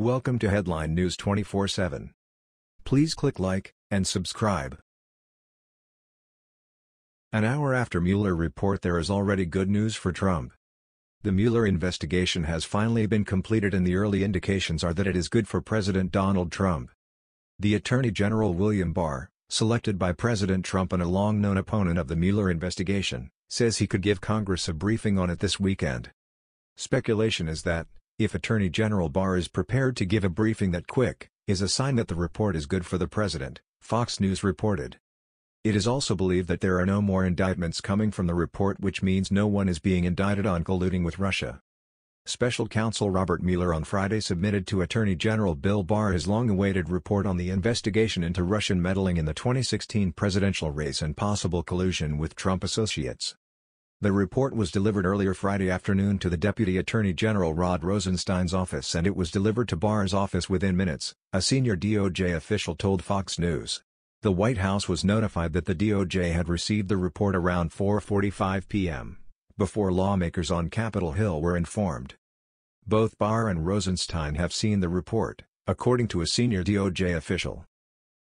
Welcome to Headline News 24/7. Please click like and subscribe. An hour after Mueller report there is already good news for Trump. The Mueller investigation has finally been completed and the early indications are that it is good for President Donald Trump. The Attorney General William Barr, selected by President Trump and a long-known opponent of the Mueller investigation, says he could give Congress a briefing on it this weekend. Speculation is that, if Attorney General Barr is prepared to give a briefing that quick, is a sign that the report is good for the president, Fox News reported. It is also believed that there are no more indictments coming from the report which means no one is being indicted on colluding with Russia. Special counsel Robert Mueller on Friday submitted to Attorney General Bill Barr his long-awaited report on the investigation into Russian meddling in the 2016 presidential race and possible collusion with Trump associates. The report was delivered earlier Friday afternoon to the Deputy Attorney General Rod Rosenstein's office and it was delivered to Barr's office within minutes, a senior DOJ official told Fox News. The White House was notified that the DOJ had received the report around 4.45 p.m., before lawmakers on Capitol Hill were informed. Both Barr and Rosenstein have seen the report, according to a senior DOJ official.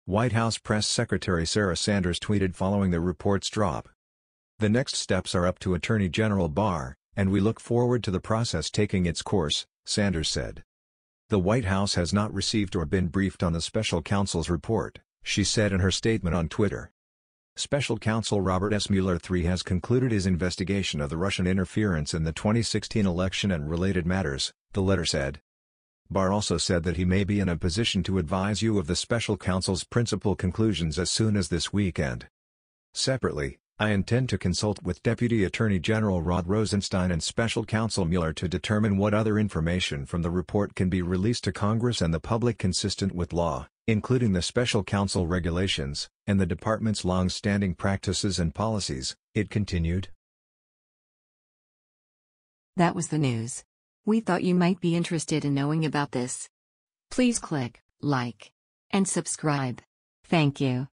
White House Press Secretary Sarah Sanders tweeted following the report's drop. The next steps are up to Attorney General Barr, and we look forward to the process taking its course, Sanders said. The White House has not received or been briefed on the special counsel's report, she said in her statement on Twitter. Special counsel Robert S. Mueller III has concluded his investigation of the Russian interference in the 2016 election and related matters, the letter said. Barr also said that he may be in a position to advise you of the special counsel's principal conclusions as soon as this weekend. Separately, I intend to consult with Deputy Attorney General Rod Rosenstein and Special Counsel Mueller to determine what other information from the report can be released to Congress and the public consistent with law, including the Special Counsel regulations, and the Department's long-standing practices and policies, it continued. That was the news. We thought you might be interested in knowing about this. Please click like and subscribe. Thank you.